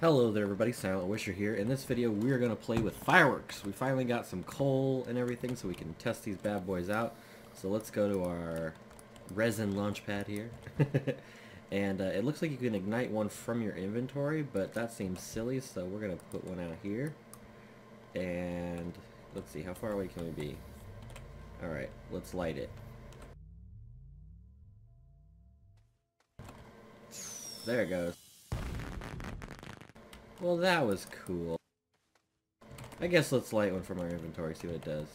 Hello there everybody, Silent Wisher here. In this video we are going to play with fireworks. We finally got some coal and everything so we can test these bad boys out. So let's go to our resin launch pad here. and uh, it looks like you can ignite one from your inventory, but that seems silly so we're going to put one out here. And let's see, how far away can we be? Alright, let's light it. There it goes. Well, that was cool. I guess let's light one from our inventory, see what it does.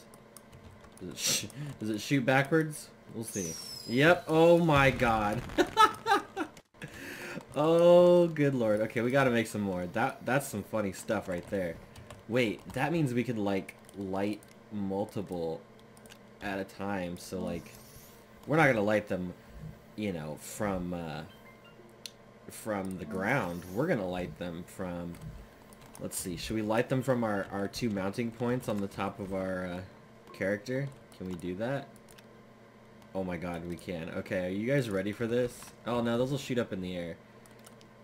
Does it, does it shoot backwards? We'll see. Yep, oh my god. oh, good lord. Okay, we gotta make some more. That That's some funny stuff right there. Wait, that means we could, like, light multiple at a time, so, like, we're not gonna light them, you know, from, uh, from the ground. We're gonna light them from, let's see, should we light them from our, our two mounting points on the top of our uh, character? Can we do that? Oh my god, we can. Okay, are you guys ready for this? Oh no, those will shoot up in the air.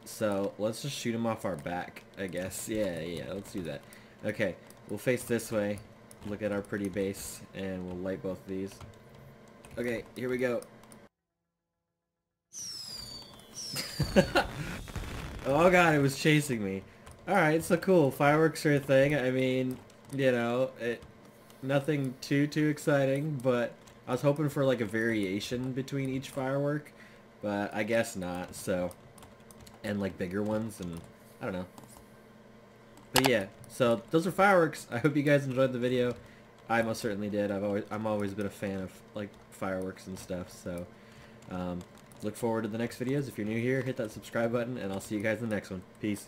So, let's just shoot them off our back, I guess. Yeah, yeah, let's do that. Okay, we'll face this way, look at our pretty base, and we'll light both of these. Okay, here we go. oh god, it was chasing me. Alright, so cool. Fireworks are a thing. I mean, you know, it, nothing too, too exciting, but I was hoping for like a variation between each firework, but I guess not, so. And like bigger ones, and I don't know. But yeah, so those are fireworks. I hope you guys enjoyed the video. I most certainly did. I've always I'm always been a fan of like fireworks and stuff, so um, look forward to the next videos. If you're new here, hit that subscribe button, and I'll see you guys in the next one. Peace.